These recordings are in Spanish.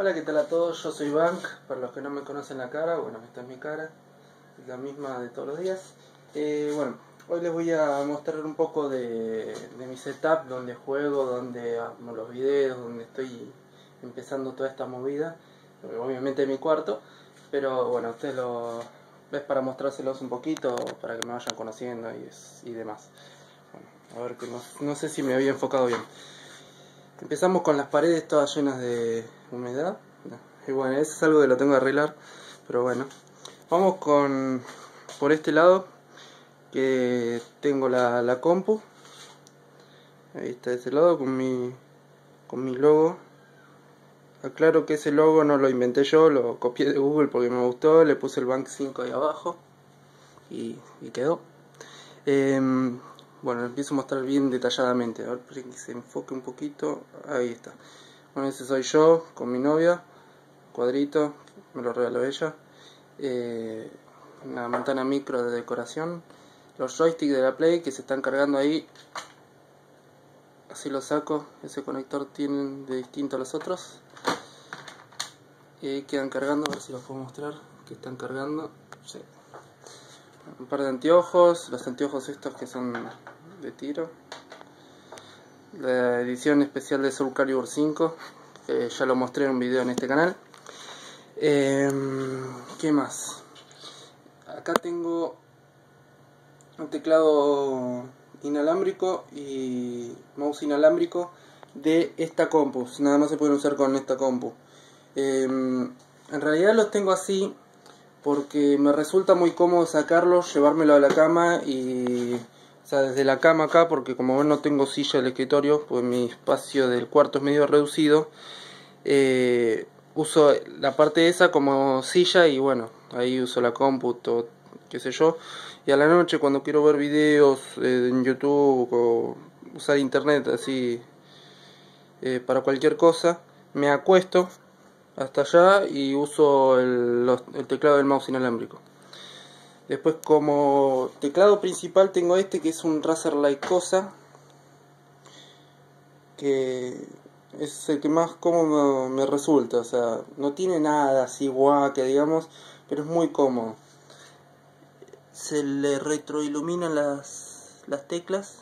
Hola, ¿qué tal a todos? Yo soy Bank, para los que no me conocen la cara, bueno, esta es mi cara, es la misma de todos los días. Eh, bueno, hoy les voy a mostrar un poco de, mi setup, donde juego, donde hago los videos, donde estoy empezando toda esta movida, obviamente en mi cuarto, pero bueno, ustedes lo ves para mostrárselos un poquito, para que me vayan conociendo y, demás. Bueno, a ver, que no, no sé si me había enfocado bien. Empezamos con las paredes todas llenas de humedad. Y bueno, eso es algo que lo tengo que arreglar. Pero bueno. Vamos con por este lado. Que tengo la, la compu. Ahí está ese lado con mi, con mi logo. Aclaro que ese logo no lo inventé yo, lo copié de Google porque me gustó. Le puse el Bank 5 ahí abajo. Y, y quedó. Eh, bueno, empiezo a mostrar bien detalladamente. A ver que se enfoque un poquito. Ahí está. Bueno, ese soy yo con mi novia. Cuadrito, me lo regaló ella. Eh, una ventana micro de decoración. Los joysticks de la Play que se están cargando ahí. Así lo saco. Ese conector tiene de distinto a los otros. Y ahí quedan cargando. A ver si los puedo mostrar. Que están cargando. Sí un par de anteojos, los anteojos estos que son de tiro, la edición especial de Soul Calibur 5, que ya lo mostré en un video en este canal. Em, ¿Qué más? Acá tengo un teclado inalámbrico y mouse inalámbrico de esta compu, nada más se pueden usar con esta compu. Em, en realidad los tengo así porque me resulta muy cómodo sacarlo, llevármelo a la cama y... O sea, desde la cama acá, porque como ven no tengo silla del escritorio, pues mi espacio del cuarto es medio reducido. Eh, uso la parte esa como silla y bueno, ahí uso la cómputo, qué sé yo. Y a la noche cuando quiero ver videos eh, en YouTube o usar internet así eh, para cualquier cosa, me acuesto hasta allá y uso el, teclado del mouse inalámbrico. Después como teclado principal tengo este que es un Razer Lycosa que es el que más cómodo me resulta, o sea, no tiene nada así guau que digamos, pero es muy cómodo. Se le retroiluminan las, las teclas,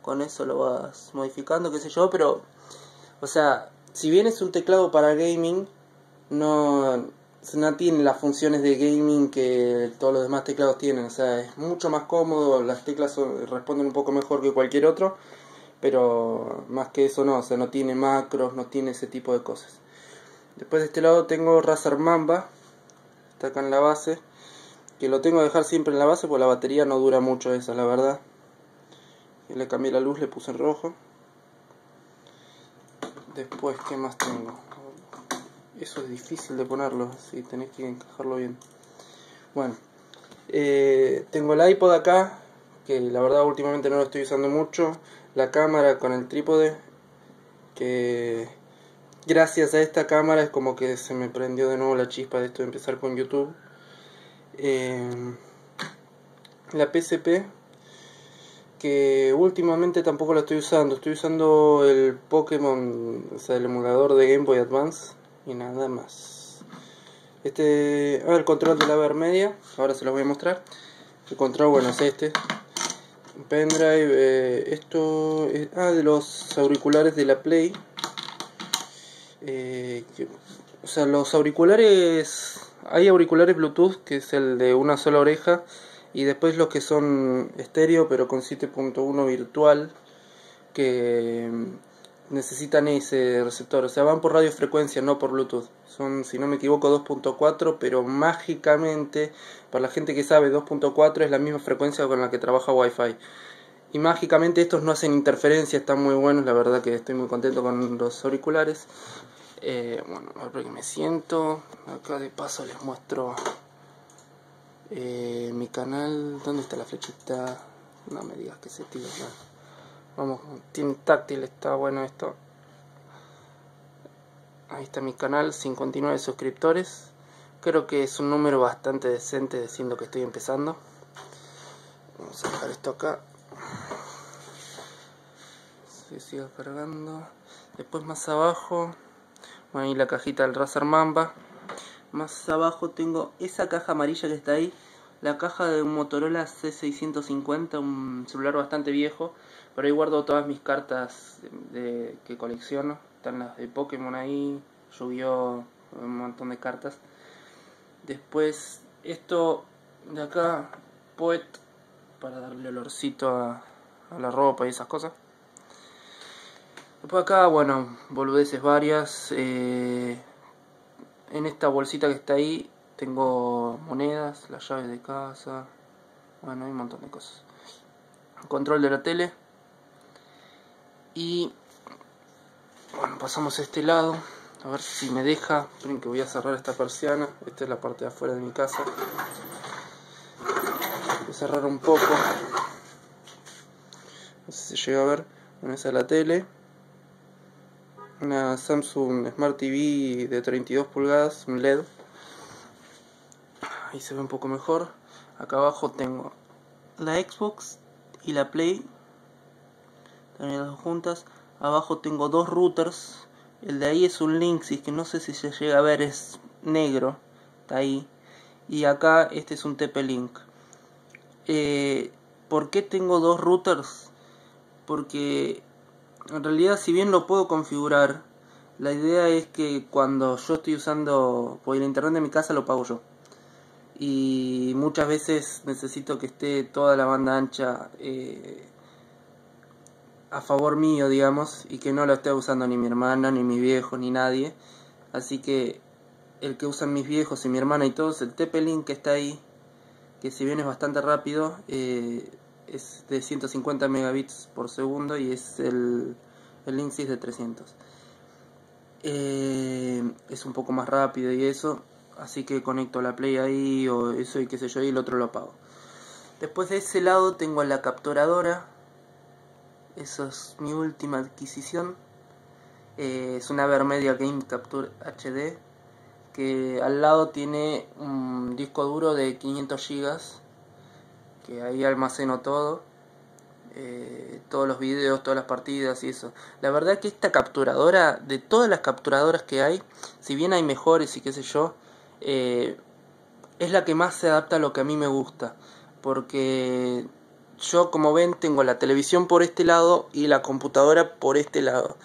con eso lo vas modificando, qué sé yo, pero, o sea, si bien es un teclado para gaming, no, no tiene las funciones de gaming que todos los demás teclados tienen. O sea, es mucho más cómodo, las teclas responden un poco mejor que cualquier otro, pero más que eso no, o sea, no tiene macros, no tiene ese tipo de cosas. Después de este lado tengo Razer Mamba, está acá en la base, que lo tengo que dejar siempre en la base porque la batería no dura mucho esa, la verdad. Y le cambié la luz, le puse en rojo. Después, ¿qué más tengo? Eso es difícil de ponerlo, si tenés que encajarlo bien. Bueno, eh, tengo el iPod acá, que la verdad últimamente no lo estoy usando mucho. La cámara con el trípode, que gracias a esta cámara es como que se me prendió de nuevo la chispa de esto de empezar con YouTube. Eh, la PSP, que últimamente tampoco la estoy usando. Estoy usando el Pokémon, o sea, el emulador de Game Boy Advance y nada más. Este, el control de la Vermedia, ahora se los voy a mostrar. El control, bueno, es este. Pendrive, eh, esto, es, ah, de los auriculares de la Play. Eh, o sea, los auriculares, hay auriculares Bluetooth, que es el de una sola oreja, y después los que son estéreo, pero con 7.1 virtual, que necesitan ese receptor, o sea, van por radiofrecuencia, no por Bluetooth. Son, si no me equivoco, 2.4, pero mágicamente, para la gente que sabe, 2.4 es la misma frecuencia con la que trabaja Wi-Fi. Y mágicamente estos no hacen interferencia, están muy buenos, la verdad que estoy muy contento con los auriculares. Eh, bueno, a ver que me siento. Acá de paso les muestro eh, mi canal. ¿Dónde está la flechita? No me digas que se tira. Vamos, tiene táctil, está bueno esto. Ahí está mi canal, 59 suscriptores. Creo que es un número bastante decente diciendo que estoy empezando. Vamos a dejar esto acá. Se sigue cargando. Después más abajo. Bueno, ahí la cajita del Razer Mamba. Más abajo tengo esa caja amarilla que está ahí. La caja de un Motorola C650, un celular bastante viejo. Pero ahí guardo todas mis cartas de, que colecciono. Están las de Pokémon ahí, yu un montón de cartas. Después, esto de acá, Poet, para darle olorcito a, a la ropa y esas cosas. Después acá, bueno, boludeces varias. Eh, en esta bolsita que está ahí tengo monedas, las llaves de casa. Bueno, hay un montón de cosas. Control de la tele. Y bueno, pasamos a este lado. A ver si me deja. Esperen que voy a cerrar esta persiana. Esta es la parte de afuera de mi casa. Voy a cerrar un poco. No sé si se llega a ver. Bueno, esa es la tele una Samsung Smart TV de 32 pulgadas, un LED. Ahí se ve un poco mejor. Acá abajo tengo la Xbox y la Play. También las dos juntas. Abajo tengo dos routers. El de ahí es un Linksys que no sé si se llega a ver, es negro. Está ahí. Y acá este es un TP-Link. Eh, ¿Por qué tengo dos routers? Porque en realidad si bien lo puedo configurar, la idea es que cuando yo estoy usando, por el internet de mi casa lo pago yo. Y muchas veces necesito que esté toda la banda ancha eh, a favor mío, digamos, y que no lo esté usando ni mi hermana, ni mi viejo, ni nadie. Así que el que usan mis viejos y mi hermana y todos, el TP-Link que está ahí, que si bien es bastante rápido, eh, es de 150 megabits por segundo y es el, el de 300. Eh, es un poco más rápido y eso, así que conecto la Play ahí o eso y qué sé yo y el otro lo apago. Después de ese lado tengo la capturadora, eso es mi última adquisición. Eh, es una Vermedia Game Capture HD que al lado tiene un disco duro de 500 GB que ahí almaceno todo. Eh, todos los videos, todas las partidas y eso. La verdad que esta capturadora, de todas las capturadoras que hay, si bien hay mejores y qué sé yo, eh, es la que más se adapta a lo que a mí me gusta. Porque yo, como ven, tengo la televisión por este lado y la computadora por este lado.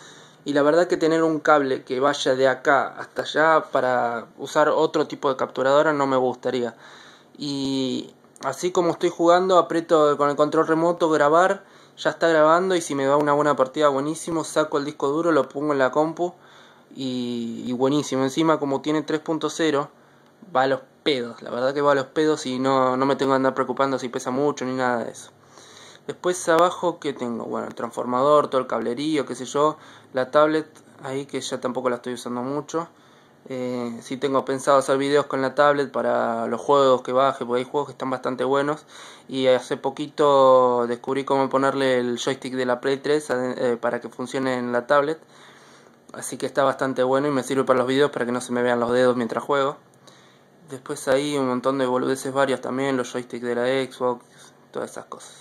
Y la verdad que tener un cable que vaya de acá hasta allá para usar otro tipo de capturadora no me gustaría. Y así como estoy jugando, aprieto con el control remoto grabar, ya está grabando y si me da una buena partida buenísimo, saco el disco duro, lo pongo en la compu y, buenísimo. Encima como tiene 3.0, va a los pedos, la verdad que va a los pedos y no, no me tengo que andar preocupando si pesa mucho ni nada de eso. Después abajo que tengo, bueno, el transformador, todo el cablerío, qué sé yo, la tablet ahí que ya tampoco la estoy usando mucho. Eh, si tengo pensado hacer videos con la tablet para los juegos que baje, porque hay juegos que están bastante buenos. Y hace poquito descubrí cómo ponerle el joystick de la Play 3 eh, para que funcione en la tablet. Así que está bastante bueno y me sirve para los videos para que no se me vean los dedos mientras juego. Después ahí un montón de boludeces varias también, los joysticks de la Xbox, todas esas cosas.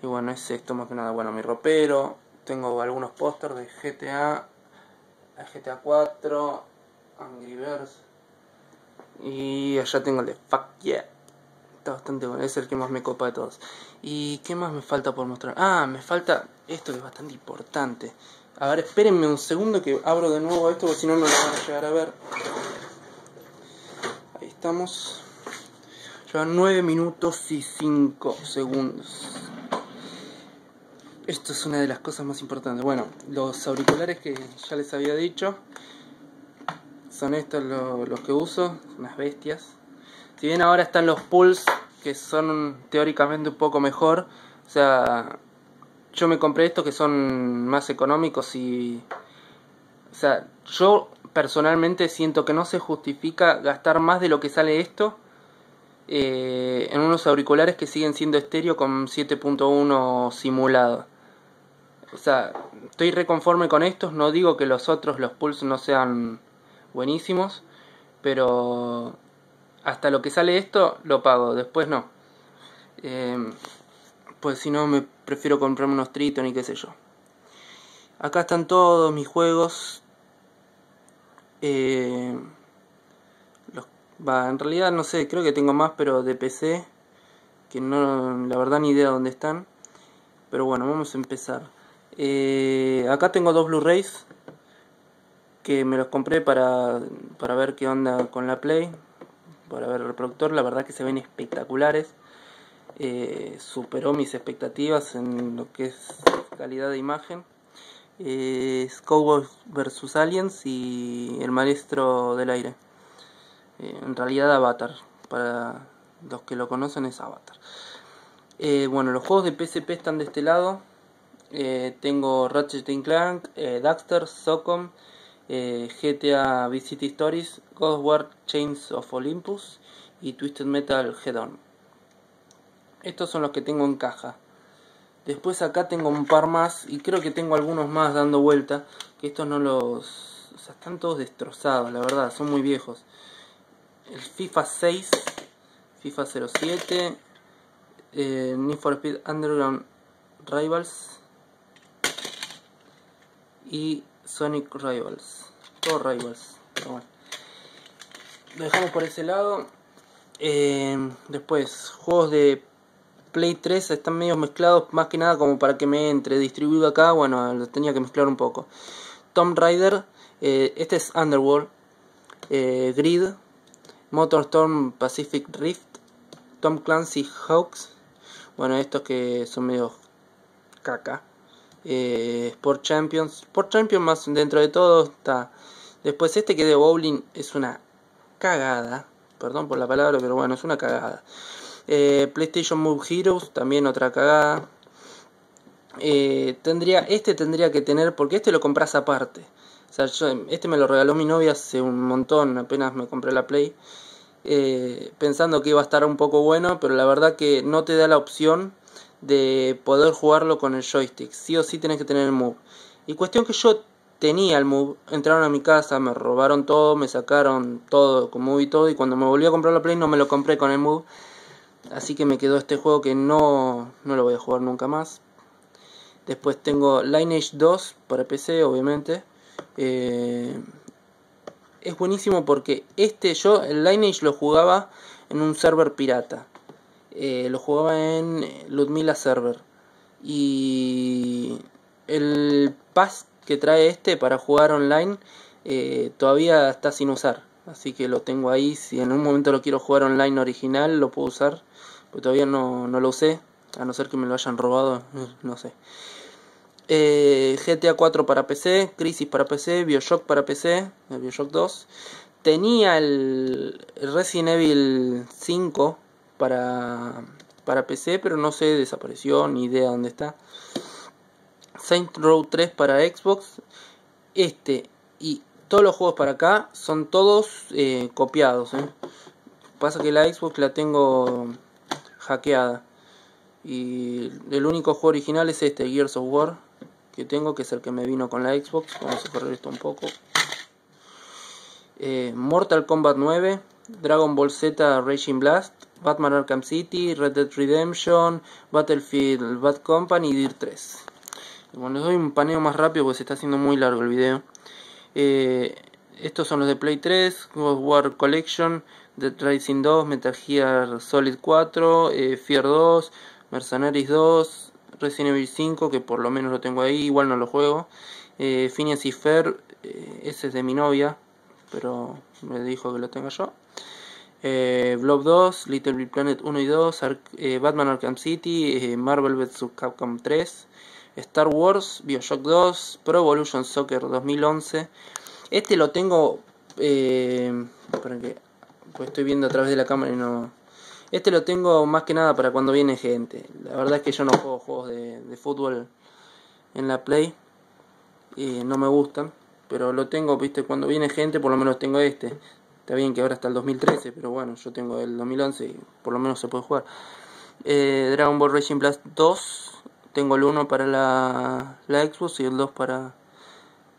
Y bueno, es esto más que nada. Bueno, mi ropero, tengo algunos pósters de GTA, GTA 4, Angry Birds. Y allá tengo el de Fuck Yeah. Está bastante bueno, es el que más me copa de todos. ¿Y qué más me falta por mostrar? Ah, me falta esto que es bastante importante. A ver, espérenme un segundo que abro de nuevo esto, porque si no, no lo van a llegar a ver. Estamos. Llevan 9 minutos y 5 segundos. Esto es una de las cosas más importantes. Bueno, los auriculares que ya les había dicho son estos los, que uso, unas bestias. Si bien ahora están los Pulse, que son teóricamente un poco mejor, o sea, yo me compré estos que son más económicos y... O sea, yo personalmente siento que no se justifica gastar más de lo que sale esto eh, en unos auriculares que siguen siendo estéreo con 7.1 simulado. O sea, estoy reconforme con estos, no digo que los otros, los Pulse, no sean buenísimos, pero hasta lo que sale esto lo pago, después no. Eh, pues si no me prefiero comprarme unos Triton y qué sé yo. Acá están todos mis juegos. Eh, en realidad no sé, creo que tengo más, pero de PC, que no, la verdad ni idea dónde están. Pero bueno, vamos a empezar. Eh, acá tengo dos Blu-rays que me los compré para, para ver qué onda con la Play, para ver el reproductor. La verdad que se ven espectaculares. Eh, superó mis expectativas en lo que es calidad de imagen. Eh, Cowboys vs Aliens y El Maestro del Aire. Eh, en realidad Avatar, para los que lo conocen es Avatar. Eh, bueno, los juegos de PSP están de este lado. tengo Ratchet Clank, Daxter, Socom, GTA Vice Stories, God War Chains of Olympus y Twisted Metal Head On. Estos son los que tengo en caja. Después acá tengo un par más y creo que tengo algunos más dando vuelta. Que estos no los... O sea, están todos destrozados, la verdad, son muy viejos. El FIFA 6, FIFA 07, eh, Need for Speed Underground Rivals y Sonic Rivals. Todos Rivals. bueno. Lo dejamos por ese lado. Eh, después, juegos de Play 3 están medio mezclados, más que nada como para que me entre distribuido acá, bueno, lo tenía que mezclar un poco. Tomb Raider, eh, este es Underworld, eh, Grid, Motorstorm Pacific Rift, Tom Clancy Hawks, bueno, estos que son medio caca. Eh, Sport Champions, Sport Champions más dentro de todo está. Después este que de bowling es una cagada, perdón por la palabra, pero bueno, es una cagada. Eh, PlayStation Move Heroes, también otra cagada. Eh, tendría, este tendría que tener, porque este lo compras aparte. Este me lo regaló mi novia hace un montón, apenas me compré la Play. Eh, pensando que iba a estar un poco bueno, pero la verdad que no te da la opción de poder jugarlo con el joystick. Sí o sí tenés que tener el Move. Y cuestión que yo tenía el Move, entraron a mi casa, me robaron todo, me sacaron todo con Move y todo, y cuando me volví a comprar la Play no me lo compré con el Move Así que me quedó este juego que no, no lo voy a jugar nunca más. Después tengo Lineage 2 para PC, obviamente. Eh, es buenísimo porque este yo, el Lineage lo jugaba en un server pirata. Eh, lo jugaba en Ludmilla Server. Y el pass que trae este para jugar online eh, todavía está sin usar. Así que lo tengo ahí. Si en un momento lo quiero jugar online original, lo puedo usar todavía no, no, lo usé, a no ser que me lo hayan robado, no sé. Eh, GTA 4 para PC, Crisis para PC, Bioshock para PC, el Bioshock 2. Tenía el, Resident Evil 5 para, para PC, pero no sé, desapareció, ni idea dónde está. Saint Row 3 para Xbox. Este y todos los juegos para acá son todos eh, copiados. Eh. Pasa que la Xbox la tengo hackeada. Y el único juego original es este, Gears of War, que tengo, que es el que me vino con la Xbox. Vamos a correr esto un poco. Eh, Mortal Kombat 9, Dragon Ball Z Raging Blast, Batman Arkham City, Red Dead Redemption, Battlefield Bad Company y Dirt 3. Bueno, les doy un paneo más rápido porque se está haciendo muy largo el video. Eh, estos son los de Play 3, God War Collection, Dead Rising 2, Metal Gear Solid 4, eh, Fear 2, Mercenaries 2, Resident Evil 5, que por lo menos lo tengo ahí, igual no lo juego. Eh, Phineas y eh, ese es de mi novia, pero me dijo que lo tenga yo. Eh, Blob 2, Little Big Planet 1 y 2, eh, Batman Arkham City, Marvel vs. Capcom 3, Star Wars, Bioshock 2, Pro Evolution Soccer 2011. Este lo tengo. Que pues estoy viendo a través de la cámara y no... Este lo tengo más que nada para cuando viene gente. La verdad es que yo no juego juegos de, fútbol en la Play. Y no me gustan. Pero lo tengo, viste, cuando viene gente por lo menos tengo este. Está bien que ahora está el 2013, pero bueno, yo tengo el 2011 y por lo menos se puede jugar. Eh, Dragon Ball Racing Blast 2. Tengo el 1 para la, la Xbox y el 2 para,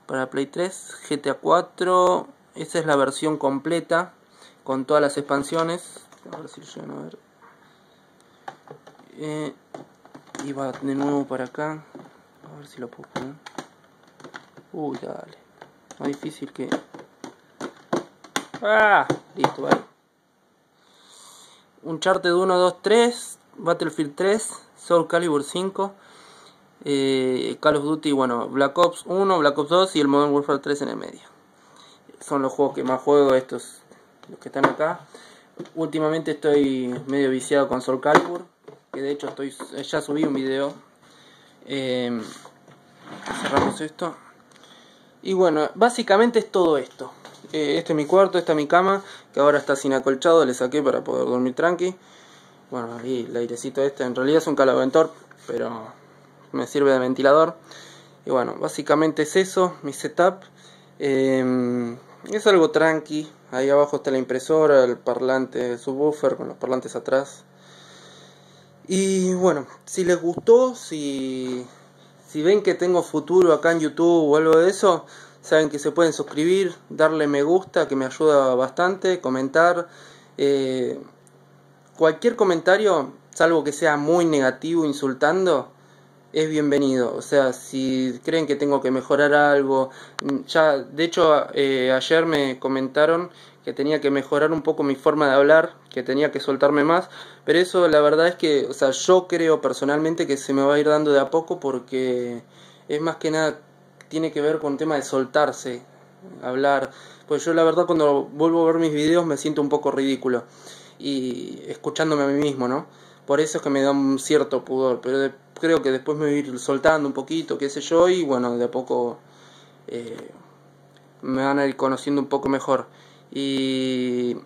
para Play 3. GTA 4. Esta es la versión completa con todas las expansiones. A ver si llegan a ver. Eh, y va de nuevo para acá. A ver si lo puedo poner. Uy, dale. Más difícil que. Ah, listo, vale. Uncharted 1, 2, 3, Battlefield 3, Soul Calibur 5, eh, Call of Duty, bueno, Black Ops 1, Black Ops 2 y el Modern Warfare 3 en el medio. Son los juegos que más juego, estos, los que están acá. Últimamente estoy medio viciado con Soul Calibur, que de hecho estoy ya subí un video. Eh, cerramos esto. Y bueno, básicamente es todo esto. Eh, este es mi cuarto, esta es mi cama, que ahora está sin acolchado, le saqué para poder dormir tranqui. Bueno, ahí el airecito este, en realidad es un calaventor, pero me sirve de ventilador. Y bueno, básicamente es eso, mi setup. Em, es algo tranqui, ahí abajo está la impresora, el parlante, subwoofer con los parlantes atrás. Y bueno, si les gustó, si, si ven que tengo futuro acá en YouTube o algo de eso, saben que se pueden suscribir, darle me gusta, que me ayuda bastante, comentar. Eh, cualquier comentario, salvo que sea muy negativo, insultando, es bienvenido. O sea, si creen que tengo que mejorar algo, ya, de hecho, eh, ayer me comentaron que tenía que mejorar un poco mi forma de hablar, que tenía que soltarme más, pero eso la verdad es que, o sea, yo creo personalmente que se me va a ir dando de a poco porque es más que nada tiene que ver con tema de soltarse, hablar. Pues yo la verdad cuando vuelvo a ver mis videos me siento un poco ridículo y escuchándome a mí mismo, ¿no? Por eso es que me da un cierto pudor, pero creo que después me voy a ir soltando un poquito, qué sé yo, y bueno, de a poco eh, me van a ir conociendo un poco mejor. Y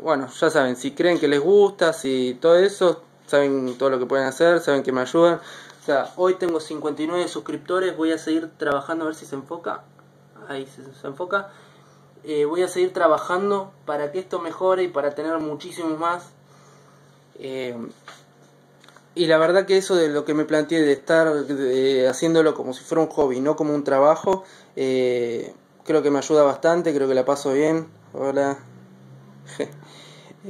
bueno, ya saben, si creen que les gusta, si todo eso, saben todo lo que pueden hacer, saben que me ayudan. O sea, hoy tengo 59 suscriptores, voy a seguir trabajando a ver si se enfoca. Ahí se, enfoca. Eh, voy a seguir trabajando para que esto mejore y para tener muchísimos más. Eh, y la verdad que eso de lo que me planteé de estar haciéndolo como si fuera un hobby, no como un trabajo, eh, creo que me ayuda bastante, creo que la paso bien. Hola.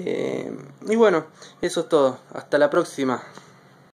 Eh, y bueno, eso es todo. Hasta la próxima.